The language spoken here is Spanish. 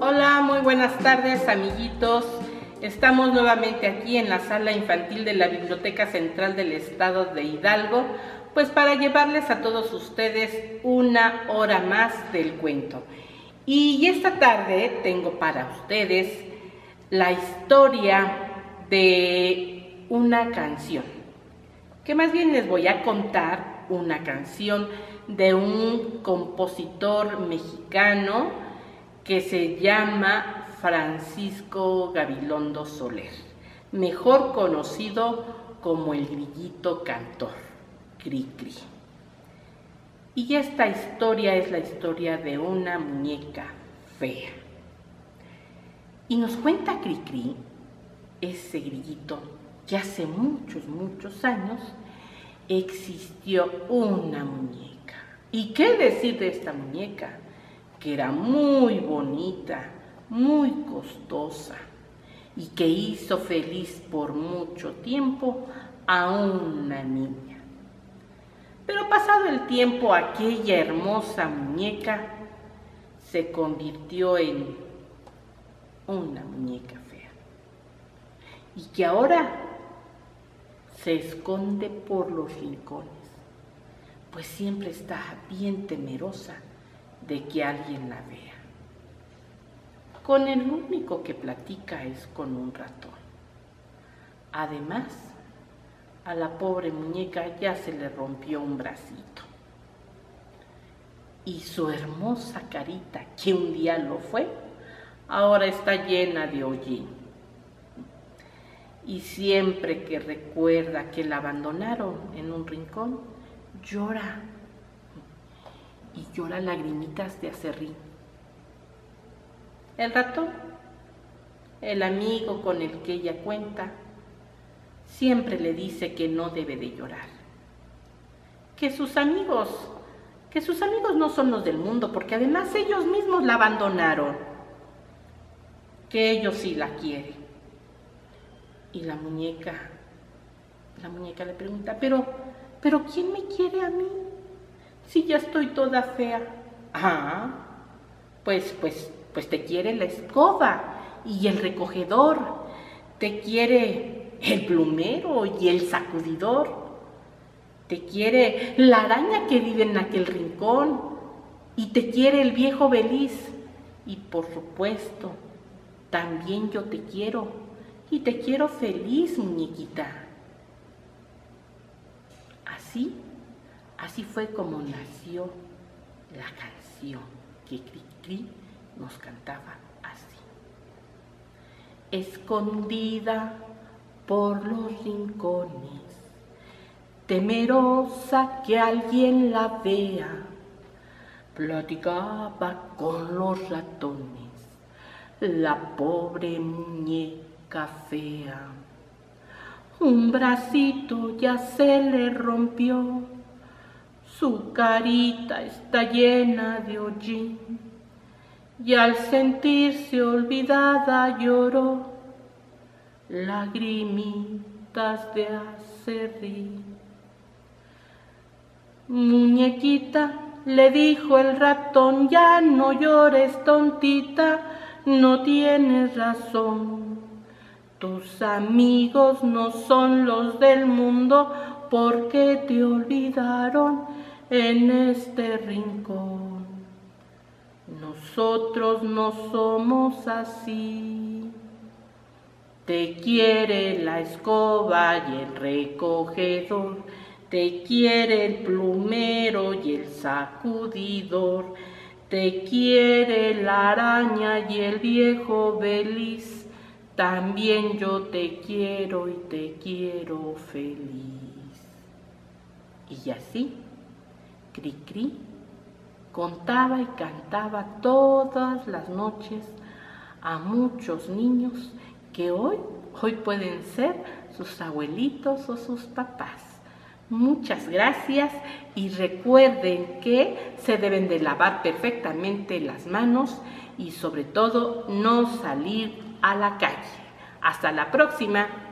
Hola, muy buenas tardes amiguitos. Estamos nuevamente aquí en la sala infantil de la Biblioteca Central del Estado de Hidalgo, pues para llevarles a todos ustedes una hora más del cuento. Y esta tarde tengo para ustedes la historia de una canción, que más bien les voy a contar una canción de un compositor mexicano que se llama Francisco Gabilondo Soler, mejor conocido como el grillito cantor, Cri. Y esta historia es la historia de una muñeca fea. Y nos cuenta Cri Cri, ese grillito, que hace muchos, muchos años existió una muñeca. ¿Y qué decir de esta muñeca? Que era muy bonita, muy costosa y que hizo feliz por mucho tiempo a una niña. Pero pasado el tiempo, aquella hermosa muñeca se convirtió en una muñeca fea. Y que ahora se esconde por los rincones, pues siempre está bien temerosa de que alguien la vea con el único que platica es con un ratón. Además, a la pobre muñeca ya se le rompió un bracito. Y su hermosa carita, que un día lo fue, ahora está llena de hollín. Y siempre que recuerda que la abandonaron en un rincón, llora. Y llora lagrimitas de acerrín el ratón, el amigo con el que ella cuenta, siempre le dice que no debe de llorar. Que sus amigos, que sus amigos no son los del mundo, porque además ellos mismos la abandonaron. Que ellos sí la quieren. Y la muñeca, la muñeca le pregunta, pero, pero ¿quién me quiere a mí? Si ya estoy toda fea. Ah, pues, pues pues te quiere la escoba y el recogedor, te quiere el plumero y el sacudidor, te quiere la araña que vive en aquel rincón y te quiere el viejo Beliz y por supuesto, también yo te quiero y te quiero feliz, muñequita. Así, así fue como nació la canción que Cri nos cantaba así. Escondida por los rincones, temerosa que alguien la vea, platicaba con los ratones, la pobre muñeca fea. Un bracito ya se le rompió, su carita está llena de hollín y al sentirse olvidada lloró lagrimitas de acerrín. Muñequita, le dijo el ratón, ya no llores tontita, no tienes razón. Tus amigos no son los del mundo porque te olvidaron en este rincón. Nosotros no somos así. Te quiere la escoba y el recogedor, te quiere el plumero y el sacudidor, te quiere la araña y el viejo beliz, también yo te quiero y te quiero feliz. Y así, cri cri, contaba y cantaba todas las noches a muchos niños que hoy, hoy pueden ser sus abuelitos o sus papás. Muchas gracias y recuerden que se deben de lavar perfectamente las manos y sobre todo no salir a la calle. Hasta la próxima.